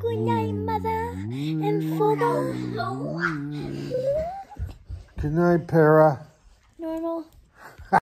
Good night, mother mm. and father. Good night, Para. Normal.